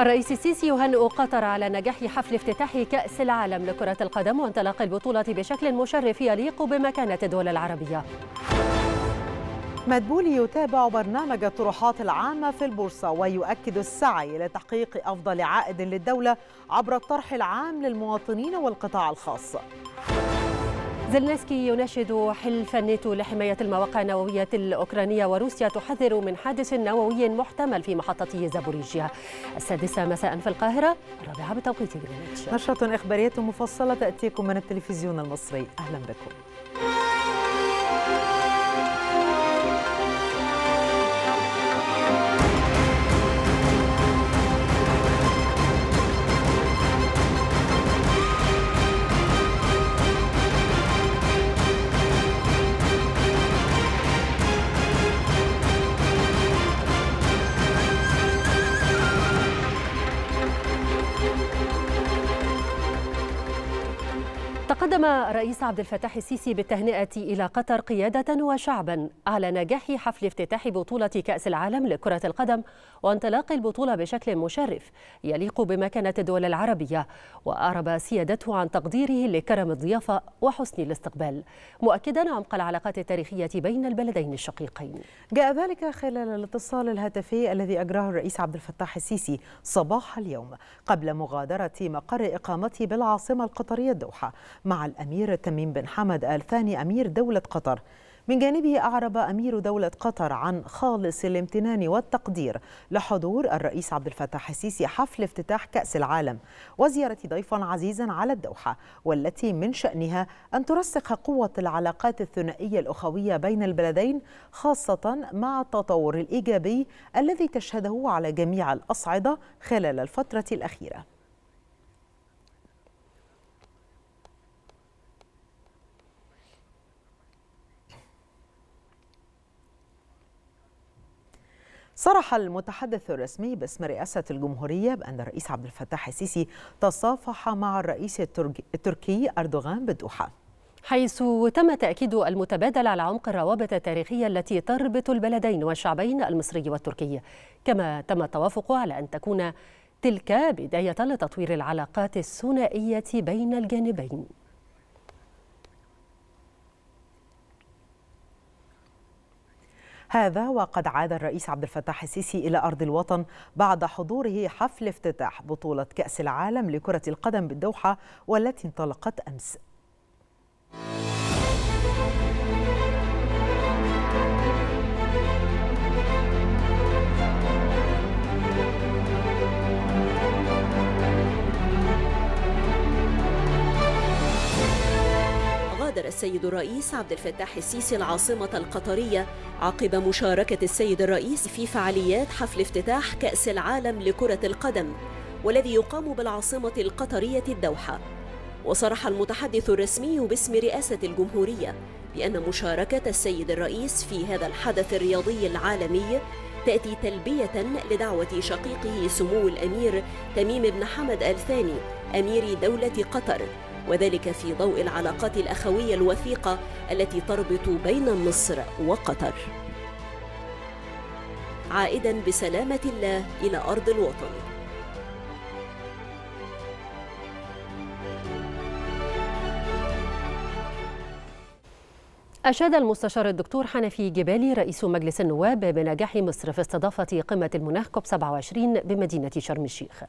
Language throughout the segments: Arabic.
الرئيس السيسي يهنئ قطر على نجاح حفل افتتاح كأس العالم لكرة القدم وانطلاق البطولة بشكل مشرف يليق بمكانة الدول العربية. مدبولي يتابع برنامج الطروحات العامة في البورصة ويؤكد السعي لتحقيق أفضل عائد للدولة عبر الطرح العام للمواطنين والقطاع الخاص. زلنسكي يناشد حلف الناتو لحماية المواقع النووية الأوكرانية وروسيا تحذر من حادث نووي محتمل في محطة زابوريجيا. السادسة مساء في القاهرة الرابعة بتوقيت جرينتش. نشرة إخبارية مفصلة تأتيكم من التلفزيون المصري. أهلا بكم. تقدم الرئيس عبد الفتاح السيسي بالتهنئة إلى قطر قيادة وشعبا على نجاح حفل افتتاح بطولة كأس العالم لكرة القدم وانطلاق البطولة بشكل مشرف يليق بمكانة الدول العربية وأعرب سيادته عن تقديره لكرم الضيافة وحسن الاستقبال مؤكدا عمق العلاقات التاريخية بين البلدين الشقيقين. جاء ذلك خلال الاتصال الهاتفي الذي أجراه الرئيس عبد الفتاح السيسي صباح اليوم قبل مغادرة مقر إقامته بالعاصمة القطرية الدوحة مع الأمير تميم بن حمد آل ثاني أمير دولة قطر. من جانبه أعرب أمير دولة قطر عن خالص الامتنان والتقدير لحضور الرئيس عبد الفتاح السيسي حفل افتتاح كأس العالم وزيارة ضيف عزيز على الدوحة والتي من شأنها أن ترسخ قوة العلاقات الثنائية الأخوية بين البلدين خاصة مع التطور الإيجابي الذي تشهده على جميع الأصعدة خلال الفترة الأخيرة. صرح المتحدث الرسمي باسم رئاسة الجمهورية بأن الرئيس عبد الفتاح السيسي تصافح مع الرئيس التركي أردوغان بالدوحة. حيث تم تأكيد المتبادل على عمق الروابط التاريخية التي تربط البلدين والشعبين المصري والتركي. كما تم التوافق على أن تكون تلك بداية لتطوير العلاقات الثنائية بين الجانبين. هذا وقد عاد الرئيس عبد الفتاح السيسي إلى أرض الوطن بعد حضوره حفل افتتاح بطولة كأس العالم لكرة القدم بالدوحة والتي انطلقت أمس. غادر السيد الرئيس عبد الفتاح السيسي العاصمة القطرية عقب مشاركة السيد الرئيس في فعاليات حفل افتتاح كأس العالم لكرة القدم والذي يقام بالعاصمة القطرية الدوحة. وصرح المتحدث الرسمي باسم رئاسة الجمهورية بأن مشاركة السيد الرئيس في هذا الحدث الرياضي العالمي تأتي تلبية لدعوة شقيقه سمو الأمير تميم بن حمد آل ثاني أمير دولة قطر. وذلك في ضوء العلاقات الأخوية الوثيقة التي تربط بين مصر وقطر. عائدا بسلامة الله إلى أرض الوطن. أشاد المستشار الدكتور حنفي جبالي رئيس مجلس النواب بنجاح مصر في استضافة قمة المناخ كوب 27 بمدينة شرم الشيخ.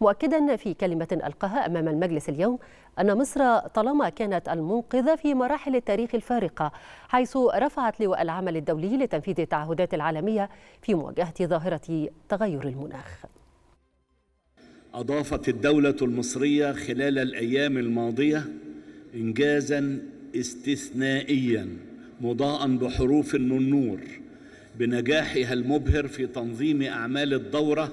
مؤكدا في كلمة ألقاها أمام المجلس اليوم أن مصر طالما كانت المنقذة في مراحل التاريخ الفارقة حيث رفعت لواء العمل الدولي لتنفيذ التعهدات العالمية في مواجهة ظاهرة تغير المناخ. أضافت الدولة المصرية خلال الأيام الماضية إنجازا استثنائيا. مضاء بحروف من نور بنجاحها المبهر في تنظيم أعمال الدورة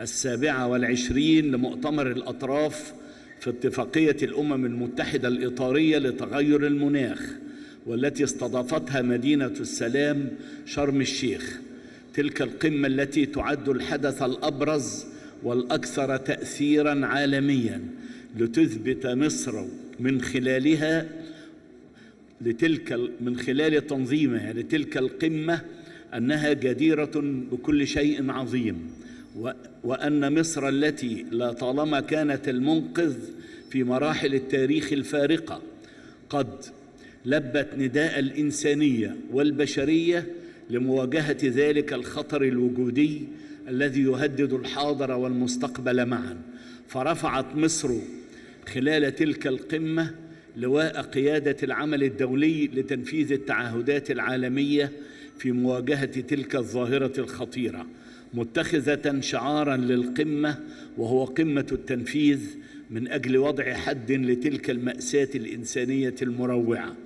السابعة والعشرين لمؤتمر الأطراف في اتفاقية الأمم المتحدة الإطارية لتغير المناخ والتي استضافتها مدينة السلام شرم الشيخ. تلك القمة التي تعد الحدث الأبرز والأكثر تأثيرا عالميا لتثبت مصر من خلالها لتلك من خلال تنظيمها لتلك القمة أنها جديرة بكل شيء عظيم. وأن مصر التي لا طالما كانت المنقذ في مراحل التاريخ الفارقة قد لبت نداء الإنسانية والبشرية لمواجهة ذلك الخطر الوجودي الذي يهدد الحاضر والمستقبل معا. فرفعت مصر خلال تلك القمة لواء قيادة العمل الدولي لتنفيذ التعهدات العالمية في مواجهة تلك الظاهرة الخطيرة متخذة شعارا للقمة وهو قمة التنفيذ من أجل وضع حد لتلك المأساة الإنسانية المروعة.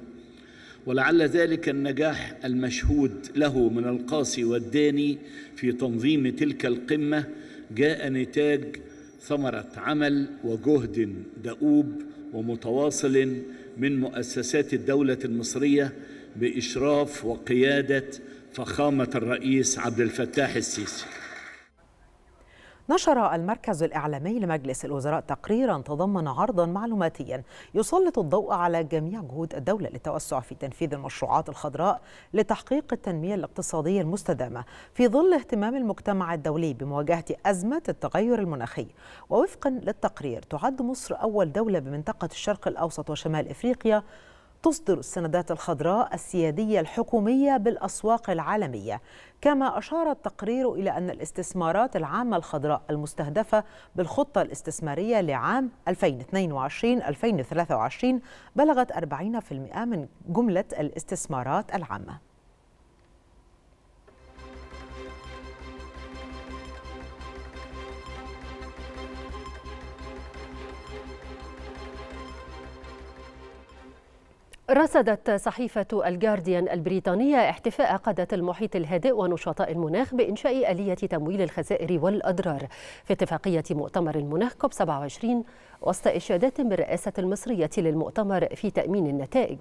ولعل ذلك النجاح المشهود له من القاسي والداني في تنظيم تلك القمة جاء نتاج ثمرة عمل وجهد دؤوب ومتواصل من مؤسسات الدولة المصرية بإشراف وقيادة فخامة الرئيس عبد الفتاح السيسي. نشر المركز الإعلامي لمجلس الوزراء تقريرا تضمن عرضا معلوماتيا يسلط الضوء على جميع جهود الدولة للتوسع في تنفيذ المشروعات الخضراء لتحقيق التنمية الاقتصادية المستدامة في ظل اهتمام المجتمع الدولي بمواجهة أزمة التغير المناخي. ووفقا للتقرير تعد مصر أول دولة بمنطقة الشرق الأوسط وشمال إفريقيا تصدر السندات الخضراء السيادية الحكومية بالأسواق العالمية. كما أشار التقرير إلى أن الاستثمارات العامة الخضراء المستهدفة بالخطة الاستثمارية لعام 2022-2023 بلغت 40% من جملة الاستثمارات العامة. رصدت صحيفة الجارديان البريطانية احتفاء قادة المحيط الهادئ ونشطاء المناخ بإنشاء آلية تمويل الخسائر والأضرار. في اتفاقية مؤتمر المناخ كوب 27 وسط إشادات بالرئاسة المصرية للمؤتمر في تأمين النتائج.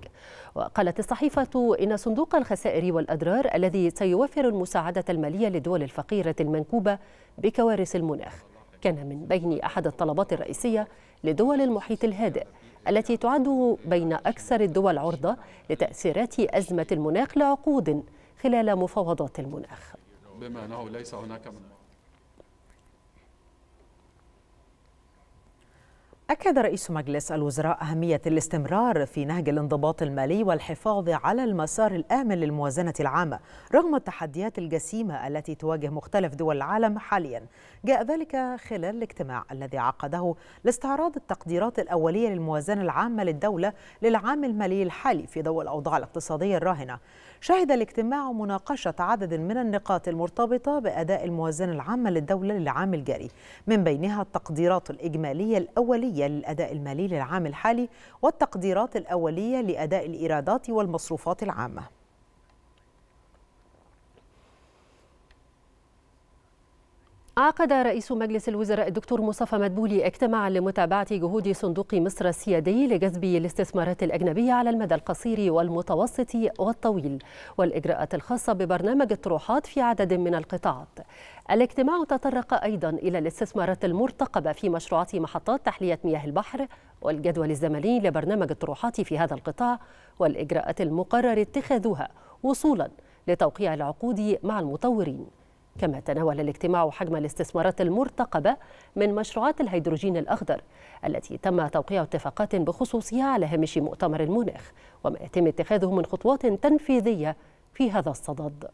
وقالت الصحيفة إن صندوق الخسائر والأضرار الذي سيوفر المساعدة المالية للدول الفقيرة المنكوبة بكوارث المناخ. كان من بين أحد الطلبات الرئيسية لدول المحيط الهادئ التي تعد بين أكثر الدول عرضة لتأثيرات أزمة المناخ لعقود خلال مفاوضات المناخ. بما أنه ليس هناك من أكد رئيس مجلس الوزراء أهمية الاستمرار في نهج الانضباط المالي والحفاظ على المسار الآمن للموازنة العامة رغم التحديات الجسيمة التي تواجه مختلف دول العالم حاليا. جاء ذلك خلال الاجتماع الذي عقده لاستعراض التقديرات الأولية للموازنة العامة للدولة للعام المالي الحالي في ضوء الأوضاع الاقتصادية الراهنة. شهد الاجتماع مناقشة عدد من النقاط المرتبطة بأداء الموازنة العامة للدولة للعام الجاري. من بينها التقديرات الإجمالية الأولية للأداء المالي للعام الحالي والتقديرات الأولية لأداء الإيرادات والمصروفات العامة. عقد رئيس مجلس الوزراء الدكتور مصطفى مدبولي اجتماعا لمتابعة جهود صندوق مصر السيادي لجذب الاستثمارات الأجنبية على المدى القصير والمتوسط والطويل والإجراءات الخاصة ببرنامج الطروحات في عدد من القطاعات. الاجتماع تطرق أيضا إلى الاستثمارات المرتقبة في مشروعات محطات تحلية مياه البحر والجدول الزمني لبرنامج الطروحات في هذا القطاع والإجراءات المقرر اتخاذها وصولا لتوقيع العقود مع المطورين. كما تناول الاجتماع حجم الاستثمارات المرتقبة من مشروعات الهيدروجين الأخضر التي تم توقيع اتفاقات بخصوصها على هامش مؤتمر المناخ وما يتم اتخاذه من خطوات تنفيذية في هذا الصدد.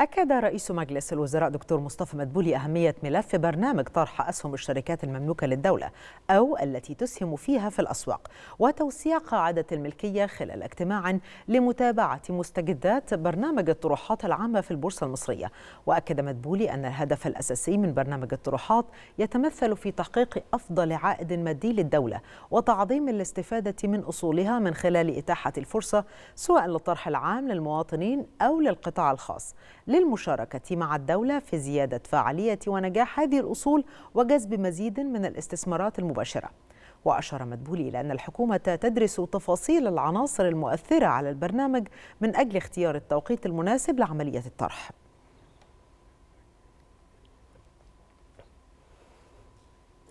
أكد رئيس مجلس الوزراء دكتور مصطفى مدبولي أهمية ملف برنامج طرح أسهم الشركات المملوكة للدولة أو التي تسهم فيها في الأسواق وتوسيع قاعدة الملكية خلال اجتماع لمتابعة مستجدات برنامج الطروحات العامة في البورصة المصرية. وأكد مدبولي أن الهدف الأساسي من برنامج الطروحات يتمثل في تحقيق أفضل عائد مادي للدولة وتعظيم الاستفادة من أصولها من خلال إتاحة الفرصة سواء للطرح العام للمواطنين أو للقطاع الخاص. للمشاركة مع الدولة في زيادة فعالية ونجاح هذه الأصول وجذب مزيد من الاستثمارات المباشرة. وأشار مدبولي إلى أن الحكومة تدرس تفاصيل العناصر المؤثرة على البرنامج من أجل اختيار التوقيت المناسب لعملية الطرح.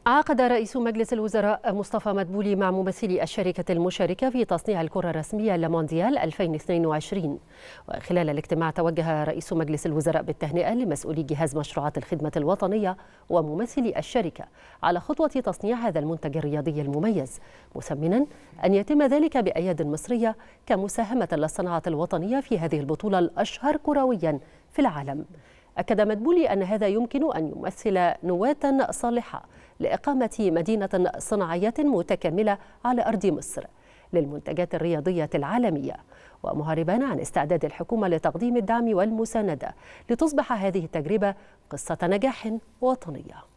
عقد رئيس مجلس الوزراء مصطفى مدبولي مع ممثلي الشركة المشاركة في تصنيع الكرة الرسمية لمونديال 2022 وخلال الاجتماع توجه رئيس مجلس الوزراء بالتهنئة لمسؤولي جهاز مشروعات الخدمة الوطنية وممثلي الشركة على خطوة تصنيع هذا المنتج الرياضي المميز مثمنا أن يتم ذلك بأياد مصرية كمساهمة للصناعة الوطنية في هذه البطولة الأشهر كرويا في العالم. أكد مدبولي أن هذا يمكن أن يمثل نواة صالحة لإقامة مدينة صناعية متكاملة على أرض مصر للمنتجات الرياضية العالمية ومهربان عن استعداد الحكومة لتقديم الدعم والمساندة لتصبح هذه التجربة قصة نجاح وطنية.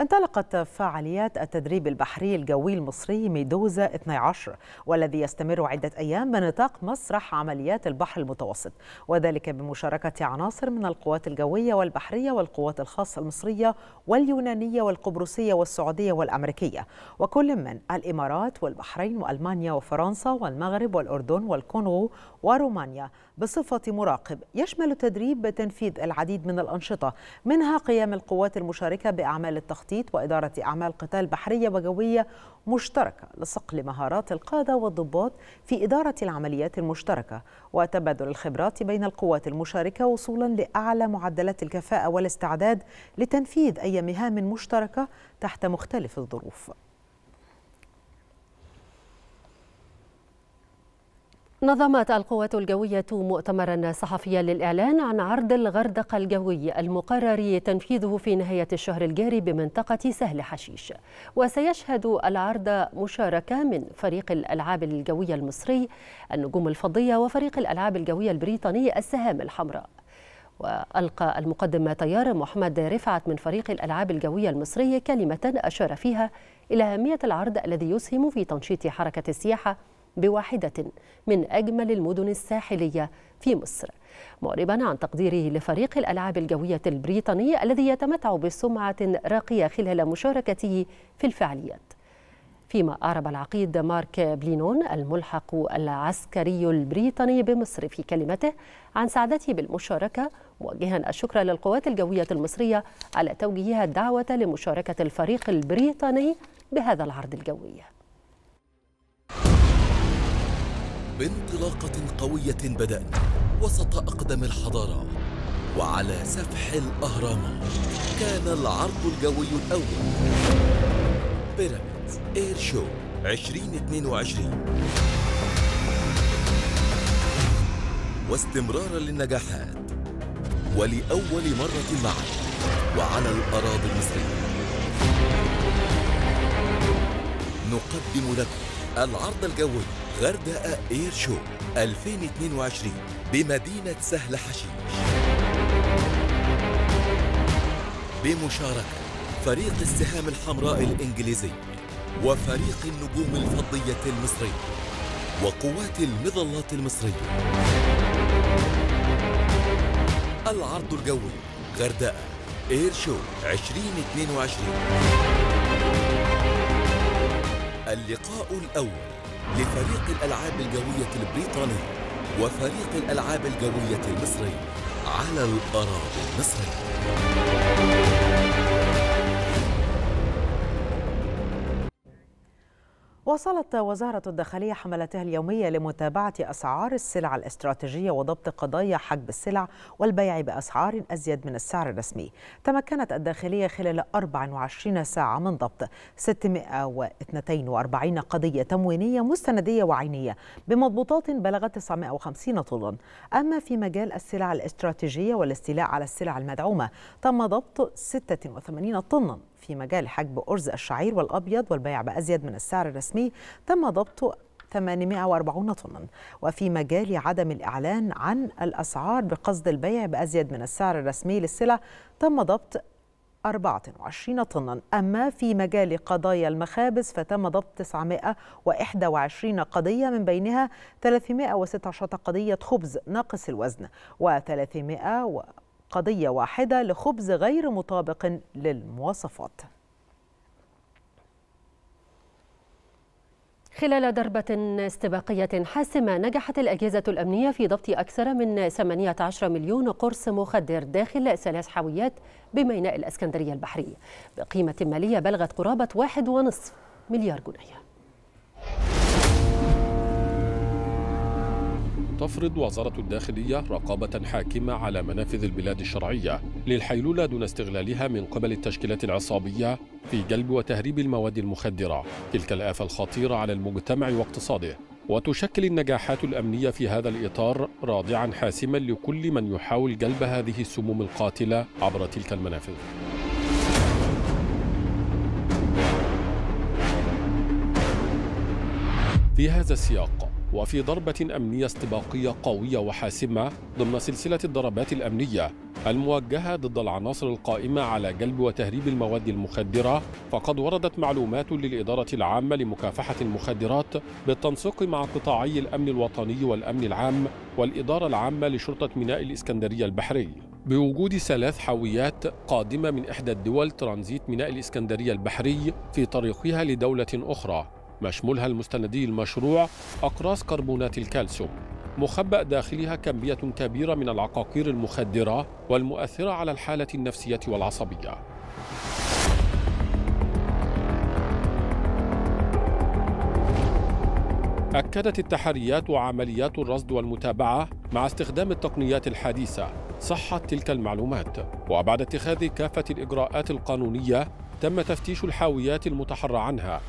انطلقت فعاليات التدريب البحري الجوي المصري ميدوزا 12 والذي يستمر عدة أيام بنطاق مسرح عمليات البحر المتوسط وذلك بمشاركة عناصر من القوات الجوية والبحرية والقوات الخاصة المصرية واليونانية والقبرصية والسعودية والأمريكية وكل من الإمارات والبحرين وألمانيا وفرنسا والمغرب والأردن والكونغو ورومانيا بصفة مراقب يشمل التدريب تنفيذ العديد من الأنشطة منها قيام القوات المشاركة بأعمال التخطيط وإدارة أعمال قتال بحرية وجوية مشتركة لصقل مهارات القادة والضباط في إدارة العمليات المشتركة وتبادل الخبرات بين القوات المشاركة وصولا لأعلى معدلات الكفاءة والاستعداد لتنفيذ أي مهام مشتركة تحت مختلف الظروف. نظمت القوات الجوية مؤتمرا صحفيا للإعلان عن عرض الغردقة الجوي المقرر تنفيذه في نهاية الشهر الجاري بمنطقة سهل حشيش. وسيشهد العرض مشاركة من فريق الألعاب الجوية المصري النجوم الفضية وفريق الألعاب الجوية البريطاني السهام الحمراء. وألقى المقدم طيار محمد رفعت من فريق الألعاب الجوية المصري كلمة أشار فيها إلى أهمية العرض الذي يسهم في تنشيط حركة السياحة بواحدة من أجمل المدن الساحلية في مصر. معربا عن تقديره لفريق الألعاب الجوية البريطاني الذي يتمتع بسمعة راقية خلال مشاركته في الفعاليات. فيما أعرب العقيد مارك بلينون الملحق العسكري البريطاني بمصر في كلمته عن سعادته بالمشاركة موجها الشكر للقوات الجوية المصرية على توجيهها الدعوة لمشاركة الفريق البريطاني بهذا العرض الجوي. بانطلاقة قوية بدأنا وسط أقدم الحضارات وعلى سفح الأهرامات كان العرض الجوي الأول. بيراميدز اير شو 2022 واستمرارا للنجاحات ولأول مرة معا وعلى الأراضي المصرية. نقدم لكم العرض الجوي غردقة اير شو 2022 بمدينة سهل حشيش. بمشاركة فريق السهام الحمراء الإنجليزي وفريق النجوم الفضية المصري وقوات المظلات المصرية. العرض الجوي غردقة اير شو 2022 اللقاء الأول لفريق الألعاب الجوية البريطاني وفريق الألعاب الجوية المصري على الأراضي المصرية. واصلت وزارة الداخلية حملتها اليومية لمتابعة أسعار السلع الاستراتيجية وضبط قضايا حجب السلع والبيع بأسعار أزيد من السعر الرسمي. تمكنت الداخلية خلال 24 ساعة من ضبط 642 قضية تموينية مستندية وعينية بمضبوطات بلغت 950 طولا. أما في مجال السلع الاستراتيجية والاستيلاء على السلع المدعومة تم ضبط 86 طنا. في مجال حجب أرز الشعير والأبيض والبيع بأزيد من السعر الرسمي تم ضبط 840 طنا. وفي مجال عدم الإعلان عن الأسعار بقصد البيع بأزيد من السعر الرسمي للسلع تم ضبط 24 طنا. أما في مجال قضايا المخابز فتم ضبط 921 قضية من بينها 316 قضية خبز ناقص الوزن و300 قضية واحدة لخبز غير مطابق للمواصفات. خلال ضربة استباقية حاسمة نجحت الأجهزة الأمنية في ضبط أكثر من 18 مليون قرص مخدر داخل ثلاث حاويات بميناء الأسكندرية البحري بقيمة مالية بلغت قرابة واحد ونصف مليار جنيه. تفرض وزارة الداخلية رقابة حاكمة على منافذ البلاد الشرعية للحيلولة دون استغلالها من قبل التشكيلات العصابية في جلب وتهريب المواد المخدرة تلك الآفة الخطيرة على المجتمع واقتصاده. وتشكل النجاحات الأمنية في هذا الإطار رادعا حاسما لكل من يحاول جلب هذه السموم القاتلة عبر تلك المنافذ. في هذا السياق وفي ضربة أمنية استباقية قوية وحاسمة ضمن سلسلة الضربات الأمنية الموجهة ضد العناصر القائمة على جلب وتهريب المواد المخدرة فقد وردت معلومات للإدارة العامة لمكافحة المخدرات بالتنسيق مع قطاعي الأمن الوطني والأمن العام والإدارة العامة لشرطة ميناء الإسكندرية البحري. بوجود ثلاث حاويات قادمة من إحدى الدول ترانزيت ميناء الإسكندرية البحري في طريقها لدولة أخرى مشمولها المستندي المشروع أقراص كربونات الكالسيوم. مخبأ داخلها كمية كبيرة من العقاقير المخدرة والمؤثرة على الحالة النفسية والعصبية. أكدت التحريات وعمليات الرصد والمتابعة مع استخدام التقنيات الحديثة. صحة تلك المعلومات. وبعد اتخاذ كافة الإجراءات القانونية تم تفتيش الحاويات المتحرى عنها.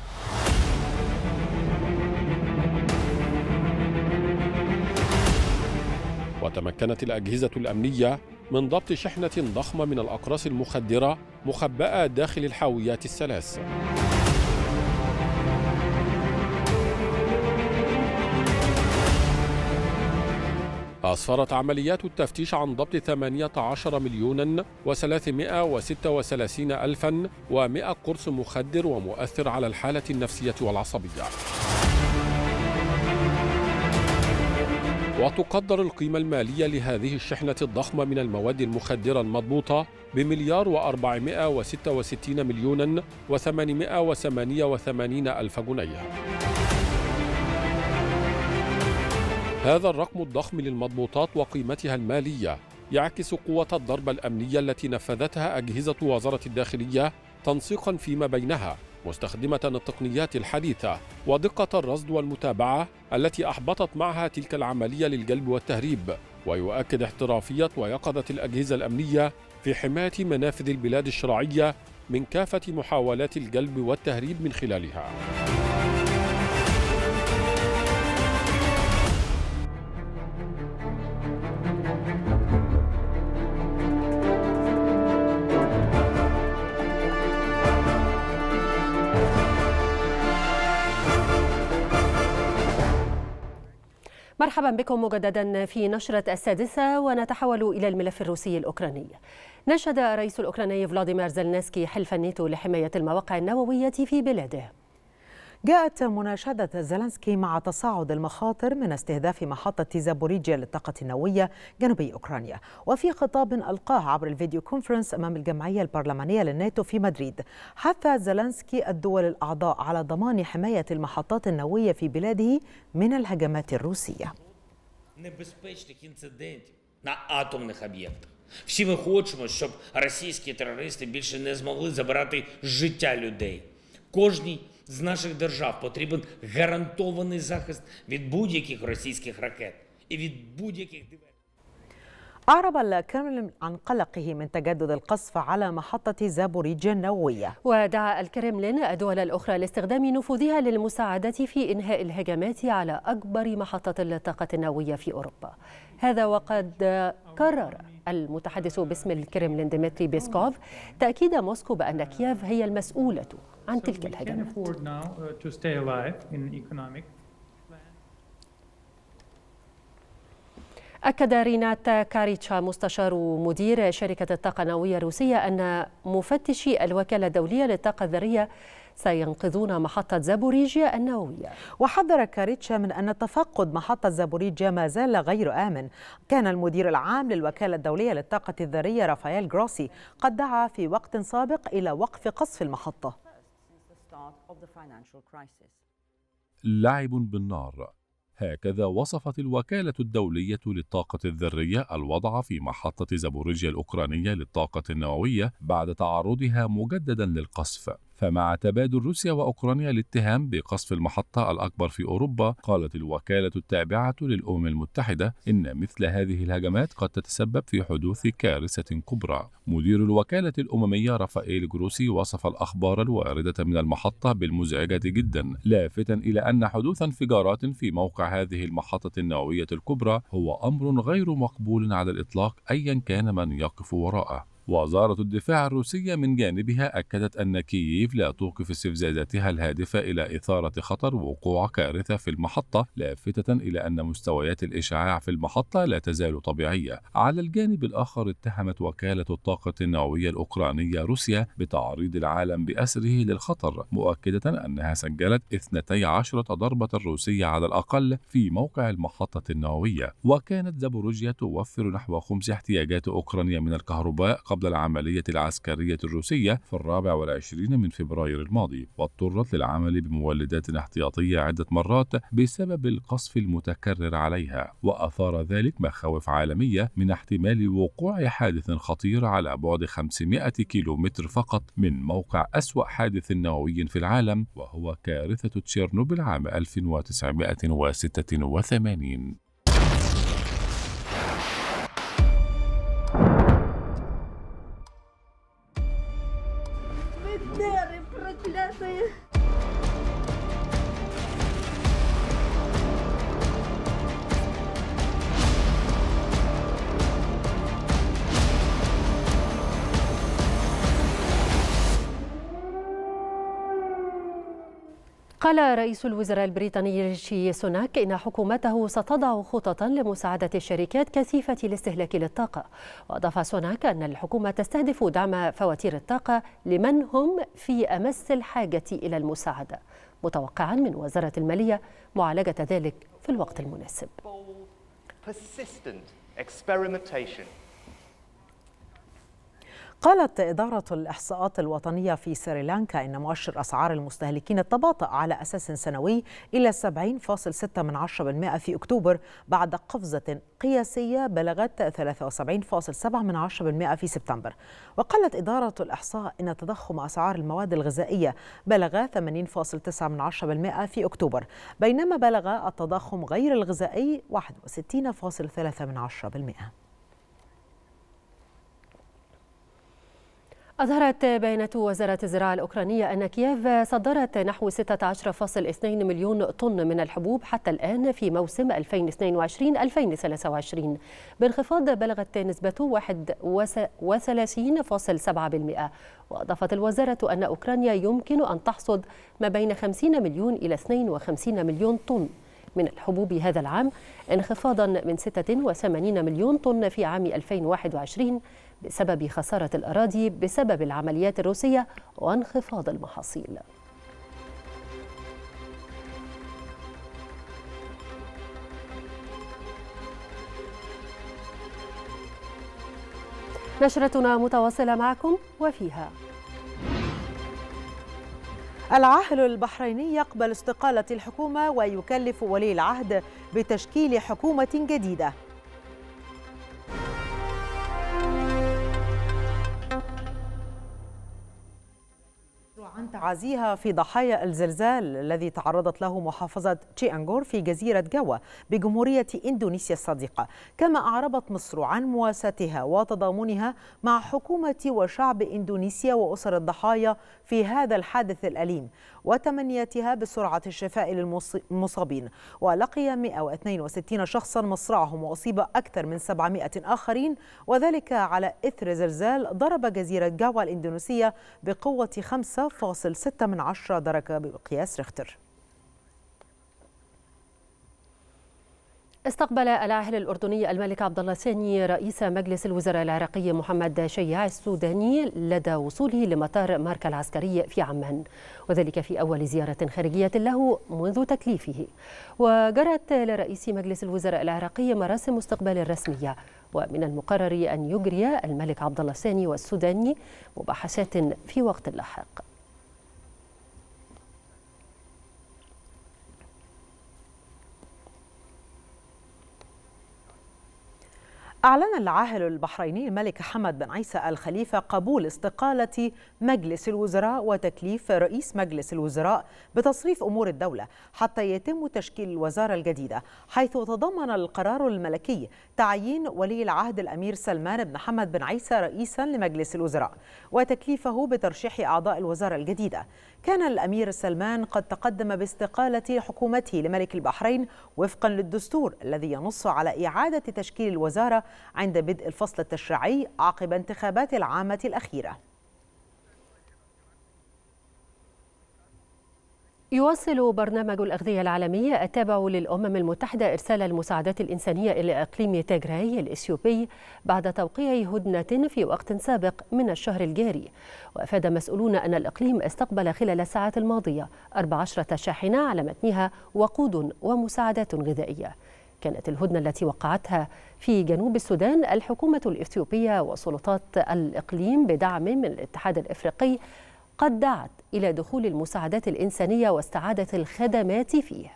وتمكنت الأجهزة الأمنية من ضبط شحنة ضخمة من الأقراص المخدرة مخبأة داخل الحاويات الثلاث. أسفرت عمليات التفتيش عن ضبط 18 مليون و336 ألفا و100 قرص مخدر ومؤثر على الحالة النفسية والعصبية. وتقدر القيمة المالية لهذه الشحنة الضخمة من المواد المخدرة المضبوطة بمليار وأربعمائة وستة وستين مليونا وثمانمائة وثمانية وثمانين ألف جنيه. هذا الرقم الضخم للمضبوطات وقيمتها المالية يعكس قوة الضربة الأمنية التي نفذتها أجهزة وزارة الداخلية تنسيقا فيما بينها مستخدمة التقنيات الحديثة ودقة الرصد والمتابعة التي أحبطت معها تلك العملية للجلب والتهريب ويؤكد احترافية ويقظة الأجهزة الأمنية في حماية منافذ البلاد الشرعية من كافة محاولات الجلب والتهريب من خلالها. مرحبا بكم مجددا في نشرة السادسة ونتحول إلى الملف الروسي الأوكراني. ناشد الرئيس الأوكراني فلاديمير زيلنسكي حلف الناتو لحماية المواقع النووية في بلاده. جاءت مناشدة زيلنسكي مع تصاعد المخاطر من استهداف محطة زابوريجيا للطاقة النووية جنوبي أوكرانيا وفي خطاب ألقاه عبر الفيديو كونفرنس أمام الجمعية البرلمانية للناتو في مدريد حث زيلنسكي الدول الأعضاء على ضمان حماية المحطات النووية في بلاده من الهجمات الروسية небезпечних інцидентів на атомних об'єктах. Всі ми хочемо, щоб російські терористи більше не змогли забирати життя людей. Кожній з наших держав потрібен гарантований захист від будь-яких російських ракет і від будь-яких. أعرب الكرملين عن قلقه من تجدد القصف على محطة زابوريجيا النووية. ودعا الكرملين الدول الأخرى لاستخدام نفوذها للمساعدة في إنهاء الهجمات على أكبر محطة الطاقة النووية في أوروبا. هذا وقد كرر المتحدث باسم الكرملين ديمتري بيسكوف تأكيد موسكو بأن كييف هي المسؤولة عن تلك الهجمات. أكد رينات كاريتشا مستشار مدير شركة الطاقة النووية الروسية أن مفتشي الوكالة الدولية للطاقة الذرية سيتفقدون محطة زابوريجيا النووية. وحذر كاريتشا من أن تفقد محطة زابوريجيا ما زال غير آمن. كان المدير العام للوكالة الدولية للطاقة الذرية رافائيل جروسي قد دعا في وقت سابق إلى وقف قصف المحطة. لعب بالنار. هكذا وصفت الوكالة الدولية للطاقة الذرية الوضع في محطة زابوريجيا الأوكرانية للطاقة النووية بعد تعرضها مجددا للقصف. فمع تبادل روسيا وأوكرانيا الاتهام بقصف المحطة الأكبر في أوروبا قالت الوكالة التابعة للأمم المتحدة إن مثل هذه الهجمات قد تتسبب في حدوث كارثة كبرى. مدير الوكالة الأممية رافائيل جروسي وصف الأخبار الواردة من المحطة بالمزعجة جدا لافتا إلى أن حدوث انفجارات في موقع هذه المحطة النووية الكبرى هو أمر غير مقبول على الإطلاق ايا كان من يقف وراءه. وزارة الدفاع الروسية من جانبها أكدت أن كييف لا توقف استفزازاتها الهادفة إلى إثارة خطر وقوع كارثة في المحطة لافتة إلى أن مستويات الإشعاع في المحطة لا تزال طبيعية. على الجانب الآخر اتهمت وكالة الطاقة النووية الأوكرانية روسيا بتعريض العالم بأسره للخطر مؤكدة أنها سجلت 12 ضربة روسية على الأقل في موقع المحطة النووية. وكانت زابوروجيا توفر نحو خمس احتياجات أوكرانيا من الكهرباء قبل العملية العسكرية الروسية في الرابع والعشرين من فبراير الماضي واضطرت للعمل بمولدات احتياطية عدة مرات بسبب القصف المتكرر عليها وأثار ذلك مخاوف عالمية من احتمال وقوع حادث خطير على بعد 500 كيلومتر فقط من موقع أسوأ حادث نووي في العالم وهو كارثة تشيرنوبل عام 1986 قال رئيس الوزراء البريطاني ريشي سوناك إن حكومته ستضع خططا لمساعدة الشركات كثيفة الاستهلاك للطاقة. وأضاف سوناك أن الحكومة تستهدف دعم فواتير الطاقة لمن هم في أمس الحاجة إلى المساعدة. متوقعا من وزارة المالية معالجة ذلك في الوقت المناسب. قالت إدارة الإحصاءات الوطنية في سريلانكا إن مؤشر أسعار المستهلكين تباطأ على أساس سنوي إلى 70.6% في أكتوبر بعد قفزة قياسية بلغت 73.7% في سبتمبر. وقالت إدارة الإحصاء إن تضخم أسعار المواد الغذائية بلغ 80.9% في أكتوبر بينما بلغ التضخم غير الغذائي 61.3% أظهرت بيانات وزارة الزراعة الأوكرانية أن كييف صدرت نحو 16.2 مليون طن من الحبوب حتى الآن في موسم 2022-2023 بانخفاض بلغت نسبته 31.7% وأضافت الوزارة أن أوكرانيا يمكن أن تحصد ما بين 50 مليون إلى 52 مليون طن من الحبوب هذا العام انخفاضا من 86 مليون طن في عام 2021 بسبب خسارة الأراضي بسبب العمليات الروسية وانخفاض المحاصيل. نشرتنا متواصلة معكم وفيها. العاهل البحريني يقبل استقالة الحكومة ويكلف ولي العهد بتشكيل حكومة جديدة. عن تعازيها في ضحايا الزلزال الذي تعرضت له محافظة تشيانغور في جزيرة جوا بجمهورية إندونيسيا الصديقة. كما أعربت مصر عن مواساتها وتضامنها مع حكومة وشعب إندونيسيا وأسر الضحايا في هذا الحادث الأليم. وتمنياتها بسرعة الشفاء للمصابين. ولقي 162 شخصا مصرعهم وأصيب أكثر من 700 آخرين وذلك على إثر زلزال ضرب جزيرة جوا الإندونيسية بقوة 5.6 من عشرة درجة بقياس ريختر. استقبل العاهل الأردني الملك عبد الله الثاني رئيس مجلس الوزراء العراقي محمد شياع السوداني لدى وصوله لمطار ماركا العسكري في عمان وذلك في أول زيارة خارجية له منذ تكليفه. وجرت لرئيس مجلس الوزراء العراقي مراسم استقبال رسمية ومن المقرر أن يجري الملك عبد الله الثاني والسوداني مباحثات في وقت لاحق. أعلن العاهل البحريني الملك حمد بن عيسى الخليفة قبول استقالة مجلس الوزراء وتكليف رئيس مجلس الوزراء بتصريف أمور الدولة حتى يتم تشكيل الوزارة الجديدة حيث تضمن القرار الملكي تعيين ولي العهد الأمير سلمان بن حمد بن عيسى رئيسا لمجلس الوزراء وتكليفه بترشيح أعضاء الوزارة الجديدة. كان الأمير سلمان قد تقدم باستقالة حكومته لملك البحرين وفقا للدستور الذي ينص على إعادة تشكيل الوزارة عند بدء الفصل التشريعي عقب انتخابات العامة الأخيرة. يواصل برنامج الأغذية العالمية التابع للأمم المتحدة إرسال المساعدات الإنسانية إلى إقليم تيغراي الإثيوبي بعد توقيع هدنة في وقت سابق من الشهر الجاري. وأفاد مسؤولون أن الإقليم استقبل خلال الساعات الماضية 14 شاحنة على متنها وقود ومساعدات غذائية. كانت الهدنة التي وقعتها في جنوب السودان الحكومة الإثيوبية وسلطات الإقليم بدعم من الاتحاد الإفريقي قد دعت إلى دخول المساعدات الإنسانية واستعادة الخدمات فيه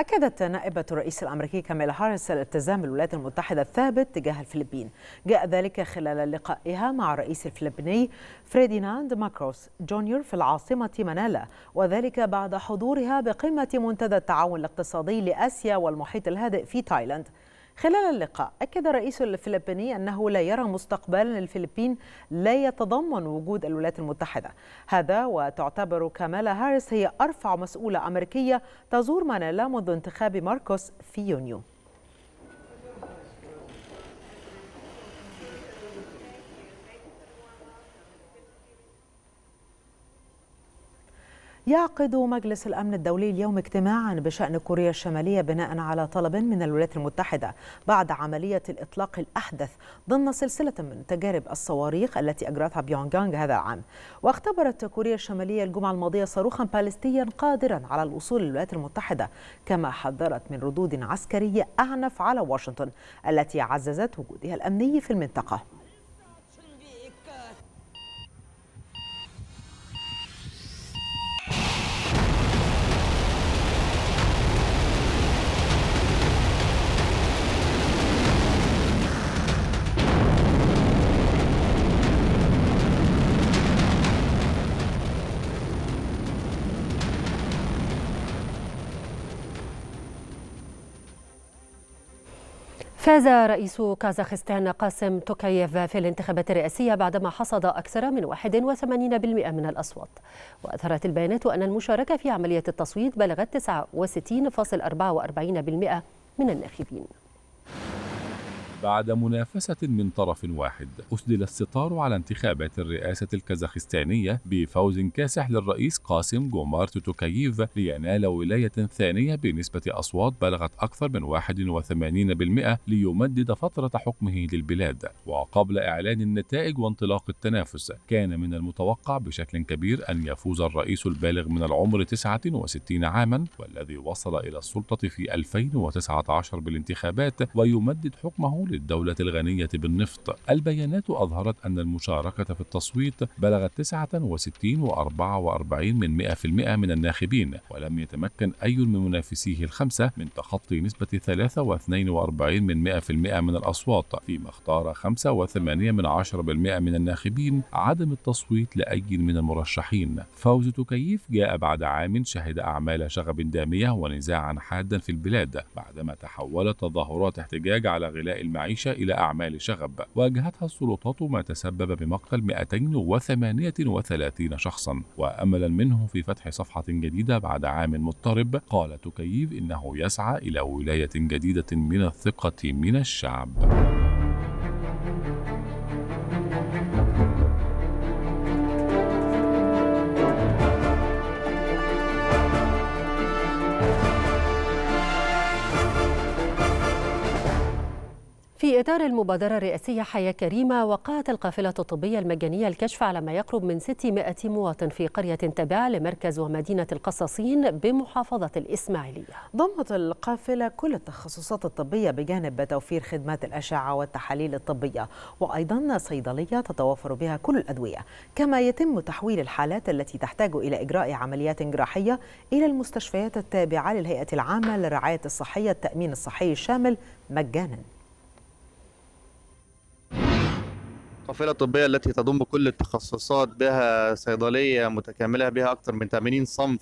أكدت نائبة الرئيس الأمريكي كاميلا هاريس التزام الولايات المتحدة الثابت تجاه الفلبين. جاء ذلك خلال لقائها مع الرئيس الفلبيني فريديناند ماركوس جونيور في العاصمة مانيلا وذلك بعد حضورها بقمة منتدى التعاون الاقتصادي لآسيا والمحيط الهادئ في تايلاند. خلال اللقاء أكد الرئيس الفلبيني أنه لا يرى مستقبلا للفلبين لا يتضمن وجود الولايات المتحدة. هذا وتعتبر كامالا هاريس هي أرفع مسؤولة أمريكية تزور مانيلا منذ انتخاب ماركوس في يونيو. يعقد مجلس الأمن الدولي اليوم اجتماعا بشأن كوريا الشمالية بناء على طلب من الولايات المتحدة بعد عملية الإطلاق الأحدث ضمن سلسلة من تجارب الصواريخ التي أجرتها بيونغ يانغ هذا العام. واختبرت كوريا الشمالية الجمعة الماضية صاروخا باليستيا قادرا على الوصول للولايات المتحدة كما حذرت من ردود عسكرية أعنف على واشنطن التي عززت وجودها الأمني في المنطقة. فاز رئيس كازاخستان قاسم توكاييف في الانتخابات الرئاسية بعدما حصد أكثر من 81% من الأصوات. وأظهرت البيانات أن المشاركة في عملية التصويت بلغت 69.44% من الناخبين. بعد منافسة من طرف واحد. أسدل الستار على انتخابات الرئاسة الكازاخستانية بفوز كاسح للرئيس قاسم جومارت توكاييف لينال ولاية ثانية بنسبة أصوات بلغت أكثر من 81% ليمدد فترة حكمه للبلاد. وقبل إعلان النتائج وانطلاق التنافس كان من المتوقع بشكل كبير أن يفوز الرئيس البالغ من العمر 69 عاما والذي وصل إلى السلطة في 2019 بالانتخابات ويمدد حكمه للدولة الغنية بالنفط. البيانات أظهرت أن المشاركة في التصويت بلغت 69.44 من 100% من الناخبين ولم يتمكن أي من منافسيه الخمسة من تخطي نسبة 3.42 من 100% من الأصوات فيما اختار 5.8 من 10% من الناخبين عدم التصويت لأي من المرشحين. فوز تكييف جاء بعد عام شهد أعمال شغب دامية ونزاعا حادا في البلاد بعدما تحولت تظاهرات احتجاج على غلاء المعيشة إلى أعمال شغب. واجهتها السلطات ما تسبب بمقتل 238 شخصا. وأملا منه في فتح صفحة جديدة بعد عام مضطرب قال تكييف إنه يسعى إلى ولاية جديدة من الثقة من الشعب. في إطار المبادرة الرئاسية حياة كريمة وقعت القافلة الطبية المجانية الكشف على ما يقرب من 600 مواطن في قرية تابعة لمركز ومدينة القصاصين بمحافظة الإسماعيلية. ضمت القافلة كل التخصصات الطبية بجانب توفير خدمات الأشعة والتحاليل الطبية وأيضا صيدلية تتوفر بها كل الأدوية. كما يتم تحويل الحالات التي تحتاج إلى إجراء عمليات جراحية إلى المستشفيات التابعة للهيئة العامة للرعاية الصحية التأمين الصحي الشامل مجانا. القافلة الطبية التي تضم كل التخصصات بها صيدلية متكاملة بها أكثر من 80 صنف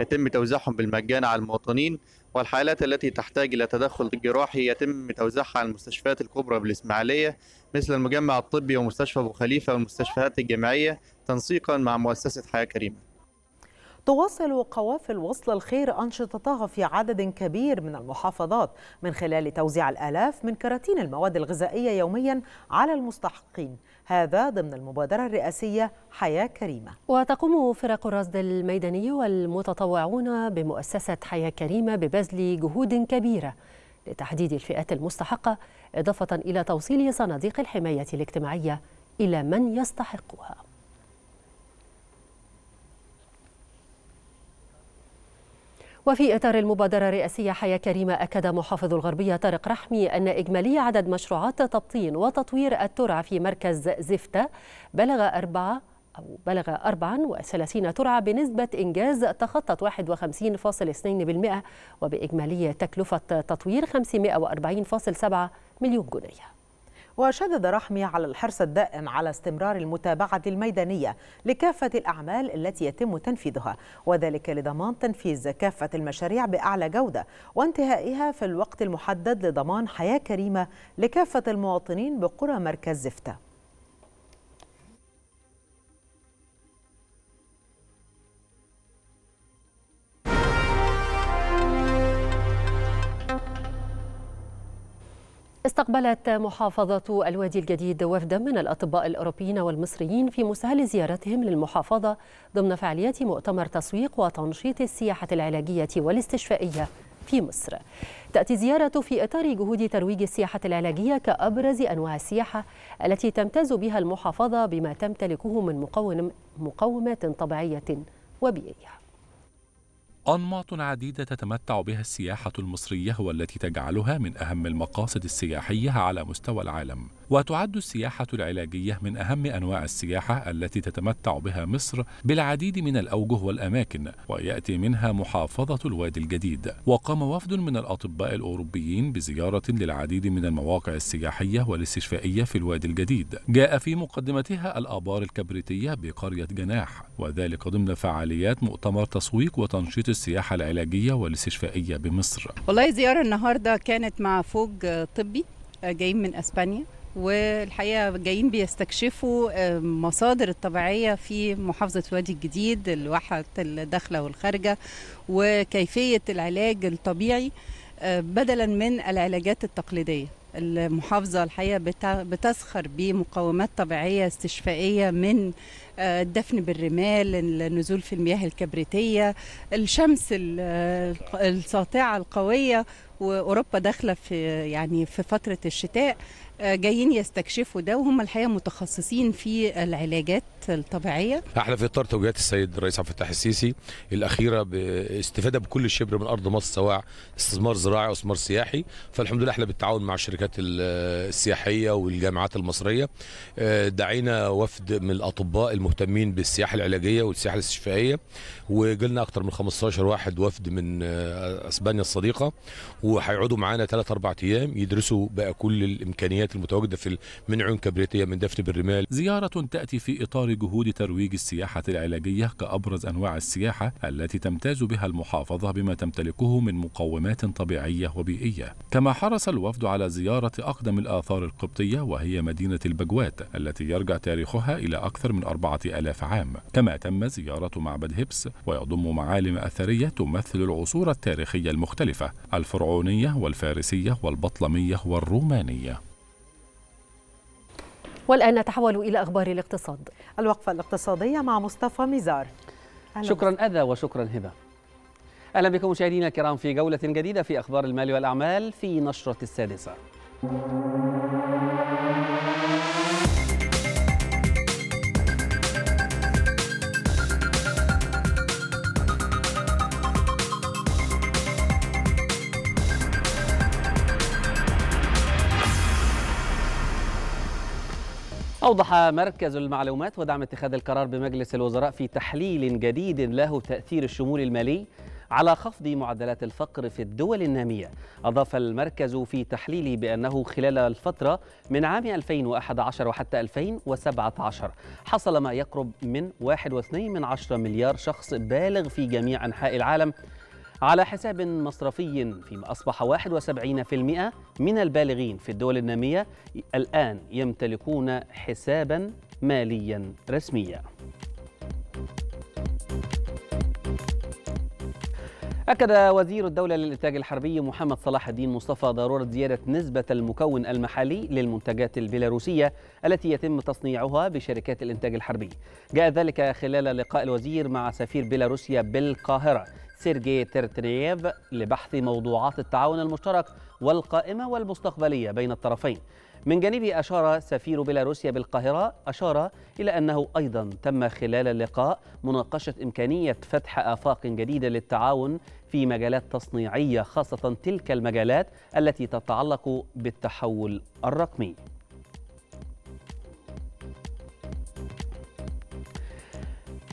يتم توزيعهم بالمجان على المواطنين والحالات التي تحتاج إلى تدخل جراحي يتم توزيعها على المستشفيات الكبرى بالإسماعيلية مثل المجمع الطبي ومستشفى أبو خليفة والمستشفيات الجامعية تنسيقا مع مؤسسة حياة كريمة. تواصل قوافل وصل الخير أنشطتها في عدد كبير من المحافظات من خلال توزيع الآلاف من كراتين المواد الغذائية يوميا على المستحقين. هذا ضمن المبادرة الرئاسية حياة كريمة. وتقوم فرق الرصد الميداني والمتطوعون بمؤسسة حياة كريمة ببذل جهود كبيرة لتحديد الفئات المستحقة إضافة إلى توصيل صناديق الحماية الاجتماعية إلى من يستحقها. وفي إطار المبادرة الرئاسية حياة كريمة أكد محافظ الغربية طارق رحمي أن إجمالي عدد مشروعات تبطين وتطوير الترع في مركز زفتة بلغ أربعة أو بلغ 34 ترعة بنسبة إنجاز تخطت 51.2% وبإجمالي تكلفة تطوير 540.7 مليون جنيه. وشدد رحمي على الحرص الدائم على استمرار المتابعة الميدانية لكافة الأعمال التي يتم تنفيذها وذلك لضمان تنفيذ كافة المشاريع بأعلى جودة وانتهائها في الوقت المحدد لضمان حياة كريمة لكافة المواطنين بقرى مركز زفتة استقبلت محافظة الوادي الجديد وفدا من الأطباء الأوروبيين والمصريين في مسهل زيارتهم للمحافظة ضمن فعاليات مؤتمر تسويق وتنشيط السياحة العلاجية والاستشفائية في مصر. تأتي الزيارة في إطار جهود ترويج السياحة العلاجية كأبرز أنواع السياحة التي تمتاز بها المحافظة بما تمتلكه من مقومات طبيعية وبيئية. أنماط عديدة تتمتع بها السياحة المصرية والتي تجعلها من أهم المقاصد السياحية على مستوى العالم. وتعد السياحة العلاجية من أهم أنواع السياحة التي تتمتع بها مصر بالعديد من الأوجه والأماكن ويأتي منها محافظة الوادي الجديد. وقام وفد من الأطباء الأوروبيين بزيارة للعديد من المواقع السياحية والاستشفائية في الوادي الجديد. جاء في مقدمتها الآبار الكبريتية بقرية جناح وذلك ضمن فعاليات مؤتمر تسويق وتنشيط السياحة العلاجية والاستشفائية بمصر. والله زيارة النهاردة كانت مع فوج طبي جايين من أسبانيا والحقيقة جايين بيستكشفوا مصادر الطبيعية في محافظة وادي الجديد الواحات الداخلة والخارجة وكيفية العلاج الطبيعي بدلا من العلاجات التقليدية. المحافظة الحقيقة بتسخر بمقومات طبيعية استشفائية من الدفن بالرمال النزول في المياه الكبريتية الشمس الساطعة القوية وأوروبا داخلة في يعني في فترة الشتاء جايين يستكشفوا ده وهم الحقيقة متخصصين في العلاجات الطبيعية. إحنا في اطار توجيهات السيد الرئيس عبد الفتاح السيسي الأخيرة باستفاده بكل شبر من أرض مصر سواء استثمار زراعي أو استثمار سياحي فالحمد لله إحنا بالتعاون مع الشركات السياحية والجامعات المصرية دعينا وفد من الأطباء المهتمين بالسياحة العلاجية والسياحة الاستشفائية وجلنا أكثر من 15 واحد وفد من أسبانيا الصديقة وهيقعدوا معانا 3 4 أيام يدرسوا بقى كل الإمكانيات المتواجدة في من عيون كبريتية من دفن بالرمال. زيارة تأتي في إطار جهود ترويج السياحة العلاجية كأبرز أنواع السياحة التي تمتاز بها المحافظة بما تمتلكه من مقومات طبيعية وبيئية. كما حرص الوفد على زيارة أقدم الآثار القبطية وهي مدينة البجوات التي يرجع تاريخها إلى أكثر من أربعة ألاف عام. كما تم زيارة معبد هبس ويضم معالم أثرية تمثل العصور التاريخية المختلفة الفرعونية والفارسية والبطلمية والرومانية. والآن نتحول إلى أخبار الاقتصاد. الوقفة الاقتصادية مع مصطفى ميزار. شكرا أذى وشكرا هبة. أهلا بكم مشاهدينا الكرام في جولة جديدة في أخبار المال والأعمال في نشرة السادسة. أوضح مركز المعلومات ودعم اتخاذ القرار بمجلس الوزراء في تحليل جديد له تأثير الشمول المالي على خفض معدلات الفقر في الدول النامية. أضاف المركز في تحليله بأنه خلال الفترة من عام 2011 وحتى 2017 حصل ما يقرب من 1.2 من عشرة مليار شخص بالغ في جميع أنحاء العالم على حساب مصرفي فيما أصبح 71% من البالغين في الدول النامية الآن يمتلكون حسابا ماليا رسميا. أكد وزير الدولة للإنتاج الحربي محمد صلاح الدين مصطفى ضرورة زيادة نسبة المكون المحلي للمنتجات البيلاروسية التي يتم تصنيعها بشركات الإنتاج الحربي. جاء ذلك خلال لقاء الوزير مع سفير بيلاروسيا بالقاهرة. سيرجي ترترييف لبحث موضوعات التعاون المشترك والقائمة والمستقبلية بين الطرفين. من جانبه أشار سفير بيلاروسيا بالقاهرة أشار إلى أنه أيضا تم خلال اللقاء مناقشة إمكانية فتح آفاق جديدة للتعاون في مجالات تصنيعية خاصة تلك المجالات التي تتعلق بالتحول الرقمي.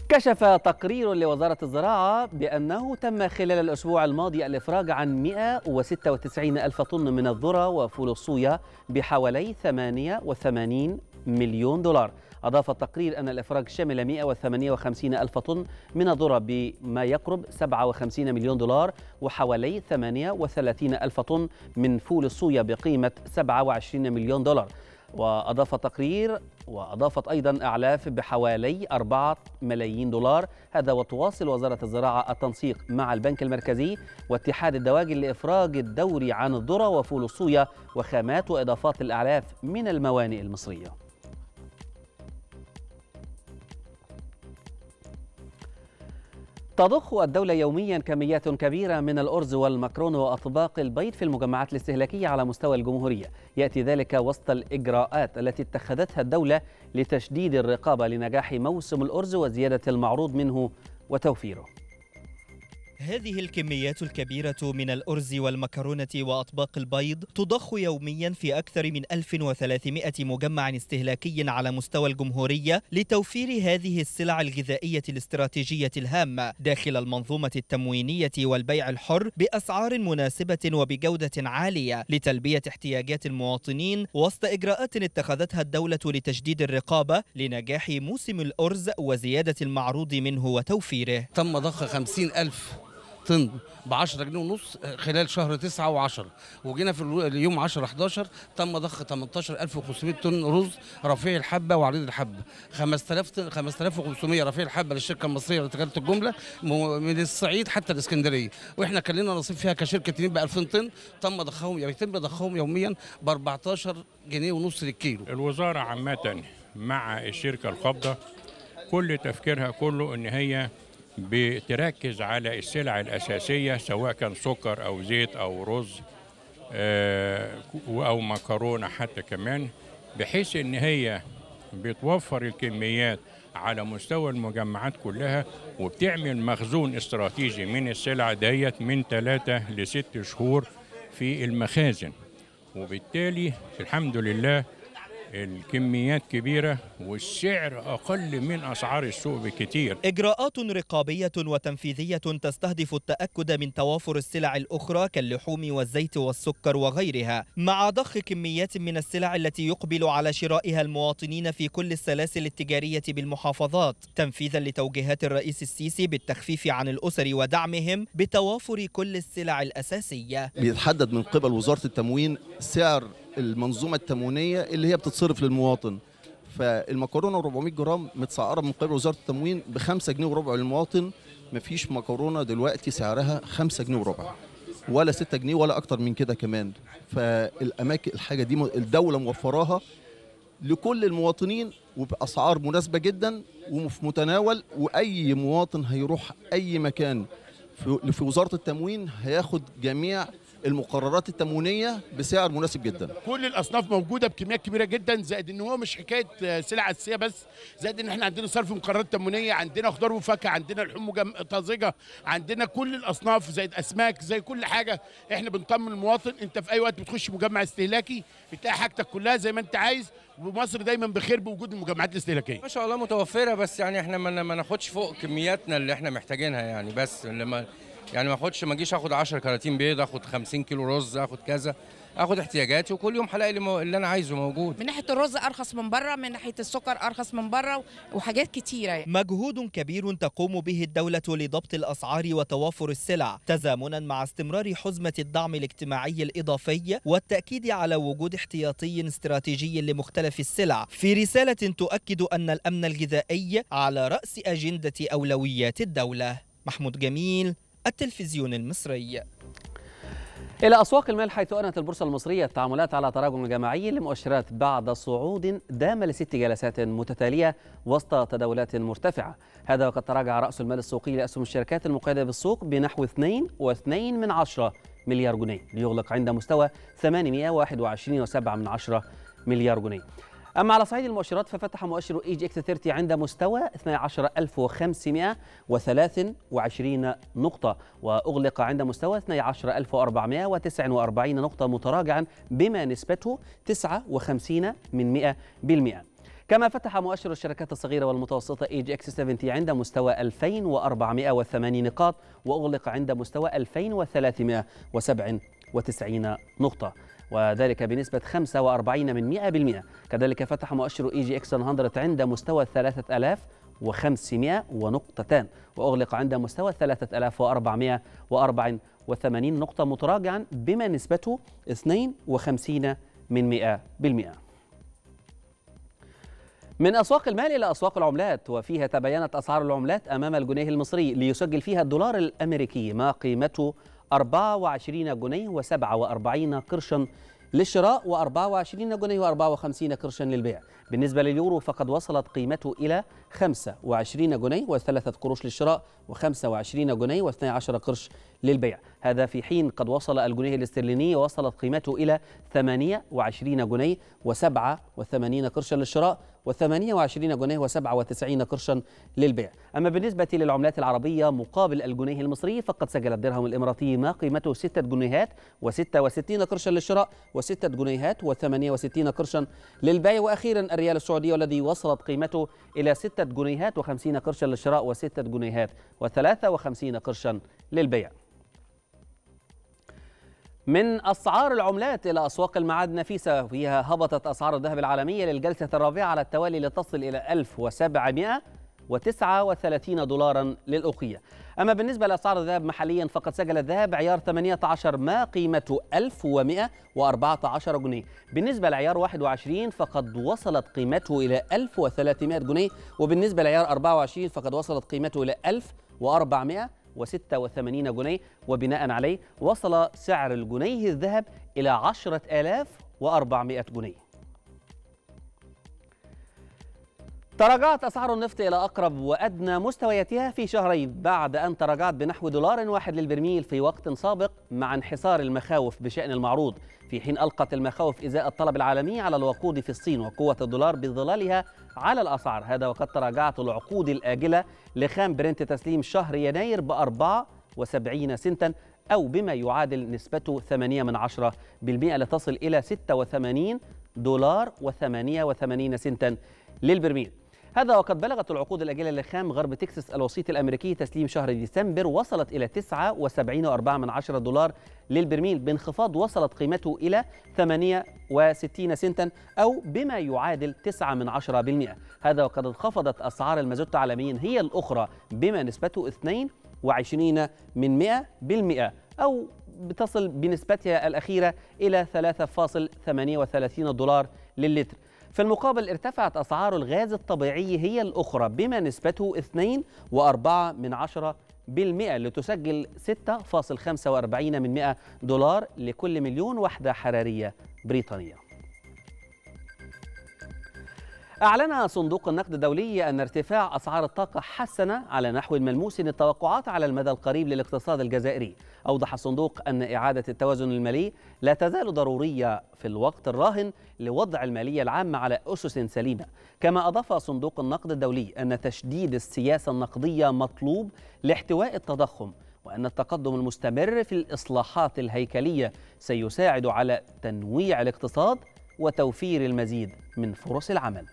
كشف تقرير لوزارة الزراعة بأنه تم خلال الأسبوع الماضي الإفراج عن 196 ألف طن من الذرة وفول الصويا بحوالي 88 مليون دولار. أضاف التقرير أن الإفراج شمل 158 ألف طن من الذرة بما يقرب 57 مليون دولار وحوالي 38 ألف طن من فول الصويا بقيمة 27 مليون دولار. وأضاف التقرير وأضافت أيضا أعلاف بحوالي 4 ملايين دولار. هذا وتواصل وزارة الزراعة التنسيق مع البنك المركزي واتحاد الدواجن لإفراج الدوري عن الذرة وفول الصويا وخامات وإضافات الأعلاف من الموانئ المصرية. تضخ الدولة يوميا كميات كبيرة من الأرز والمكرون وأطباق البيض في المجمعات الاستهلاكية على مستوى الجمهورية. يأتي ذلك وسط الإجراءات التي اتخذتها الدولة لتشديد الرقابة لنجاح موسم الأرز وزيادة المعروض منه وتوفيره. هذه الكميات الكبيرة من الأرز والمكرونة وأطباق البيض تضخ يوميا في أكثر من 1300 مجمع استهلاكي على مستوى الجمهورية لتوفير هذه السلع الغذائية الاستراتيجية الهامة داخل المنظومة التموينية والبيع الحر بأسعار مناسبة وبجودة عالية لتلبية احتياجات المواطنين وسط إجراءات اتخذتها الدولة لتجديد الرقابة لنجاح موسم الأرز وزيادة المعروض منه وتوفيره. تم ضخ 50 ألف طن ب 10 جنيه ونص خلال شهر 9 و10 وجينا في اليوم 10 11 تم ضخ 18500 طن رز رفيع الحبة وعريض الحبة. 5000 طن 5500 رفيع الحبة للشركة المصرية لتجاره الجملة من الصعيد حتى الإسكندرية. وإحنا كان لنا نصيب فيها كشركة تنين ب 2000 طن تم ضخهم يتم ضخهم يوميا ب 14 جنيه ونص للكيلو. الوزارة عامة مع الشركة القابضه كل تفكيرها كله إن هي بتركز على السلع الأساسية سواء كان سكر أو زيت أو رز أو مكرونة حتى كمان بحيث إن هي بتوفر الكميات على مستوى المجمعات كلها وبتعمل مخزون استراتيجي من السلع ديت من ثلاثة لست شهور في المخازن. وبالتالي الحمد لله الكميات كبيرة والسعر أقل من أسعار السوق بكتير. إجراءات رقابية وتنفيذية تستهدف التأكد من توافر السلع الأخرى كاللحوم والزيت والسكر وغيرها. مع ضخ كميات من السلع التي يقبل على شرائها المواطنين في كل السلاسل التجارية بالمحافظات. تنفيذا لتوجيهات الرئيس السيسي بالتخفيف عن الأسر ودعمهم بتوافر كل السلع الأساسية. بيتحدد من قبل وزارة التموين سعر المنظومة التموينية اللي هي بتتصرف للمواطن. فالمكرونة 400 جرام متسعرة من قبل وزارة التموين ب 5 جنيه وربع للمواطن. مفيش مكرونة دلوقتي سعرها 5 جنيه وربع ولا 6 جنيه ولا أكتر من كده كمان. فالأماكن الحاجة دي الدولة موفراها لكل المواطنين وبأسعار مناسبة جدا وفي متناول وأي مواطن هيروح أي مكان. في وزارة التموين هياخد جميع المقررات التموينية بسعر مناسب جدا. كل الأصناف موجودة بكميات كبيرة جدا زائد إن هو مش حكاية سلع أساسية بس زائد إن إحنا عندنا صرف مقررات تموينية عندنا خضار وفاكهة عندنا لحوم طازجة عندنا كل الأصناف زائد أسماك زي كل حاجة. إحنا بنطمن المواطن أنت في أي وقت بتخش مجمع استهلاكي بتلاقي حاجتك كلها زي ما أنت عايز. ومصر دايما بخير بوجود المجمعات الاستهلاكية. ما شاء الله متوفرة بس يعني إحنا ما ما ناخدش فوق كمياتنا اللي إحنا محتاجينها يعني. بس لما يعني ما اخدش ما اجيش اخد 10 كراتين بيض اخد 50 كيلو رز اخد كذا اخد احتياجاتي وكل يوم هلاقي اللي, مو- اللي أنا عايزه موجود. من ناحية الرز أرخص من بره من ناحية السكر أرخص من بره وحاجات كتيرة يعني. مجهود كبير تقوم به الدولة لضبط الأسعار وتوافر السلع تزامنا مع استمرار حزمة الدعم الاجتماعي الإضافي والتأكيد على وجود احتياطي استراتيجي لمختلف السلع. في رسالة تؤكد أن الأمن الغذائي على رأس أجندة أولويات الدولة. محمود جميل التلفزيون المصري. إلى أسواق المال حيث أنهت البورصة المصرية التعاملات على تراجع جماعي لمؤشرات بعد صعود دام لست جلسات متتالية وسط تداولات مرتفعة. هذا وقد تراجع رأس المال السوقي لأسهم الشركات المقيدة بالسوق بنحو 2.2 من عشرة مليار جنيه ليغلق عند مستوى 821.7 من عشرة مليار جنيه. أما على صعيد المؤشرات ففتح مؤشر EGX 30 عند مستوى 12523 نقطة وأغلق عند مستوى 12449 نقطة متراجعا بما نسبته 59 من 100 بالمئة كما فتح مؤشر الشركات الصغيرة والمتوسطة EGX 70 عند مستوى 2408 نقاط وأغلق عند مستوى 2397 نقطة. وذلك بنسبة 45 من 100% كذلك فتح مؤشر EGX 100 عند مستوى 3500 ونقطتان وأغلق عند مستوى 3484 نقطة متراجعا بما نسبته 52 من 100%. من أسواق المال إلى أسواق العملات وفيها تباينت أسعار العملات أمام الجنيه المصري ليسجل فيها الدولار الأمريكي ما قيمته 24 جنيه و47 قرشا للشراء و24 جنيه و54 قرشا للبيع. بالنسبة لليورو فقد وصلت قيمته إلى 25 جنيه وثلاثة قروش للشراء و25 جنيه و12 قرش للبيع. هذا في حين قد وصل الجنيه الاسترليني وصلت قيمته إلى 28 جنيه و87 قرشا للشراء و28 جنيه و97 قرشا للبيع. أما بالنسبة للعملات العربية مقابل الجنيه المصري فقد سجل الدرهم الإماراتي ما قيمته 6 جنيهات و66 قرشا للشراء و6 جنيهات و68 قرشا للبيع. وأخيرا الريال السعودي والذي وصلت قيمته إلى 6 جنيهات و50 قرشا للشراء و6 جنيهات و53 قرشا للبيع. من أسعار العملات إلى أسواق المعادن النفيسة فيها هبطت أسعار الذهب العالمية للجلسة الرابعة على التوالي لتصل إلى 1739 دولارا للأوقية. أما بالنسبة لأسعار الذهب محليا فقد سجل الذهب عيار 18 ما قيمته 1114 جنيه. بالنسبة لعيار 21 فقد وصلت قيمته إلى 1300 جنيه. وبالنسبة لعيار 24 فقد وصلت قيمته إلى 1400 و86 جنيه وبناء عليه وصل سعر الجنيه الذهب إلى 10400 جنيه. تراجعت أسعار النفط إلى أقرب وأدنى مستوياتها في شهرين بعد أن تراجعت بنحو دولار واحد للبرميل في وقت سابق مع انحسار المخاوف بشأن المعروض في حين ألقت المخاوف إزاء الطلب العالمي على الوقود في الصين وقوة الدولار بظلالها على الأسعار. هذا وقد تراجعت العقود الآجلة لخام برنت تسليم شهر يناير بأربعة وسبعين سنتا أو بما يعادل نسبته ثمانية من عشرة بالمئة لتصل إلى ستة وثمانين دولار وثمانية وثمانين سنتا للبرميل. هذا وقد بلغت العقود الأجلة لخام غرب تكساس الوسيط الأمريكي تسليم شهر ديسمبر وصلت إلى 79.4 من عشرة دولار للبرميل بانخفاض وصلت قيمته إلى 68 سنتا أو بما يعادل 9 من عشرة بالمئة. هذا وقد انخفضت أسعار المازوت عالميا هي الأخرى بما نسبته 22 من 100 بالمئة أو بتصل بنسبتها الأخيرة إلى 3.38 دولار للتر في المقابل ارتفعت أسعار الغاز الطبيعي هي الأخرى بما نسبته 2.4 من عشرة بالمئة لتسجل 6.45 من 100 دولار لكل مليون وحدة حرارية بريطانية. أعلن صندوق النقد الدولي أن ارتفاع أسعار الطاقة حسن على نحو ملموس التوقعات على المدى القريب للاقتصاد الجزائري. أوضح الصندوق أن إعادة التوازن المالي لا تزال ضرورية في الوقت الراهن لوضع المالية العامة على أسس سليمة. كما أضاف صندوق النقد الدولي أن تشديد السياسة النقدية مطلوب لاحتواء التضخم وأن التقدم المستمر في الإصلاحات الهيكلية سيساعد على تنويع الاقتصاد وتوفير المزيد من فرص العمل.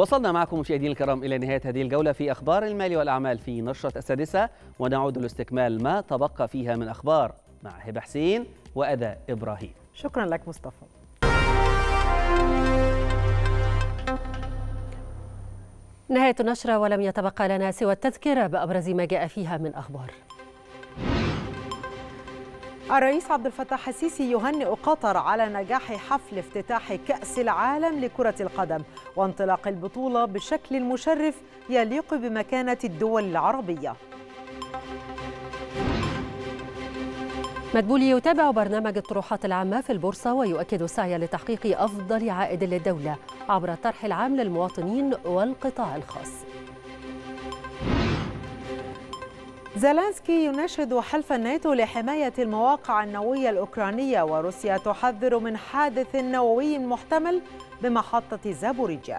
وصلنا معكم مشاهدينا الكرام إلى نهاية هذه الجولة في أخبار المال والأعمال في نشرة السادسة ونعود لاستكمال ما تبقى فيها من أخبار مع هبة حسين وأداء إبراهيم. شكرا لك مصطفى. نهاية النشرة ولم يتبقى لنا سوى التذكرة بأبرز ما جاء فيها من أخبار. الرئيس عبد الفتاح السيسي يهنئ قطر على نجاح حفل افتتاح كأس العالم لكرة القدم وانطلاق البطولة بشكل مشرف يليق بمكانة الدول العربية. مدبولي يتابع برنامج الطروحات العامة في البورصة ويؤكد السعي لتحقيق أفضل عائد للدولة عبر الطرح العام للمواطنين والقطاع الخاص. زيلانسكي يناشد حلف الناتو لحماية المواقع النووية الأوكرانية وروسيا تحذر من حادث نووي محتمل بمحطة زابوريجيا.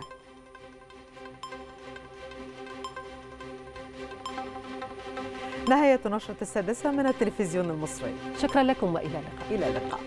نهاية نشرة السادسة من التلفزيون المصري. شكرا لكم وإلى اللقاء. إلى اللقاء.